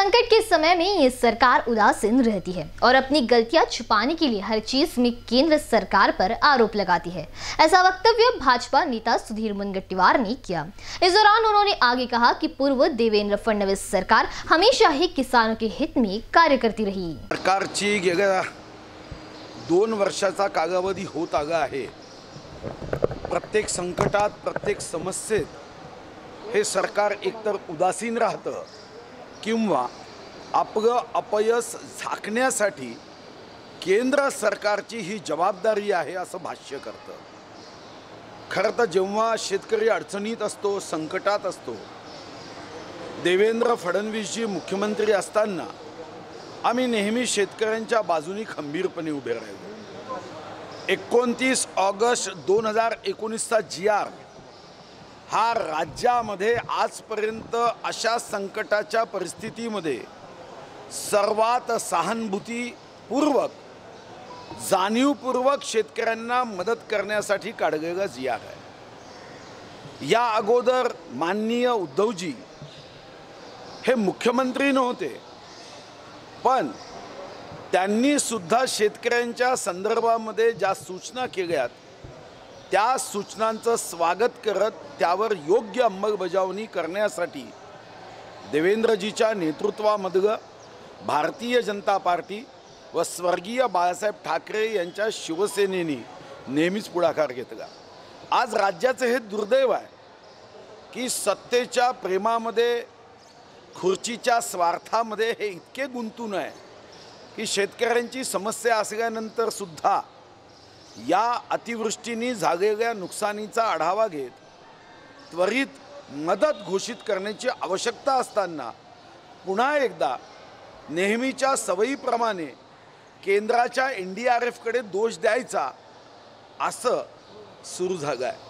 संकट के समय में ये सरकार उदासीन रहती है और अपनी गलतियाँ छुपाने के लिए हर चीज़ में केंद्र सरकार पर आरोप लगाती है। ऐसा वक्तव्य भाजपा नेता सुधीर मुनगट्टीवार ने किया। इस दौरान उन्होंने आगे कहा कि पूर्व देवेंद्र फडणवीस सरकार हमेशा ही किसानों के हित में कार्य करती रही। सरकारची गेल्या दोन वर्षाचा कालावधी होत आला आहे। प्रत्येक संकटात, प्रत्येक समस्येत हे सरकार एकतर उदासीन राहतं किंवा आपलं अपयश झाकण्यासाठी केंद्र सरकारची ही जबाबदारी आहे असं भाष्य करतं. खरं तर जेव्हा शेतकरी अडचणीत असतो संकटात असतो देवेंद्र फडणवीसजी मुख्यमंत्री असताना आम्ही नेहमी शेतकऱ्यांच्या बाजूनी खंबीरपणे उभे राहिलो. एकोणतीस ऑगस्ट दोन हजार एकोणीसचा जी आर हा राज्यामध्ये आजपर्यंत अशा संकटाच्या परिस्थितीमध्ये सर्वात सहानुभूतीपूर्वक जाणीवपूर्वक शेतकऱ्यांना मदत करण्यासाठी काढलेला जी आहे. या अगोदर माननीय उद्धवजी हे मुख्यमंत्री नव्हते पण त्यांनीसुद्धा शेतकऱ्यांच्या संदर्भामध्ये ज्या सूचना केल्यात त्या सूचनांचं स्वागत करत त्यावर योग्य अंमलबजावणी करण्यासाठी देवेंद्रजीच्या नेतृत्वामधलं भारतीय जनता पार्टी व स्वर्गीय बाळासाहेब ठाकरे यांच्या शिवसेनेने नेहमीच पुढाकार घेतला. आज राज्याचं हे दुर्दैव आहे की सत्तेच्या प्रेमामध्ये खुर्चीच्या स्वार्थामध्ये हे इतके गुंतून आहे की शेतकऱ्यांची समस्या असल्यानंतर सुद्धा या अतिवृष्टीने झालेल्या नुकसानीचा आढावा घेत त्वरित मदत घोषित करण्याची आवश्यकता असताना पुन्हा एकदा नेहमीच्या सवयीप्रमाणे केंद्राच्या एन डी आर एफकडे दोष द्यायचा असं सुरू झालं आहे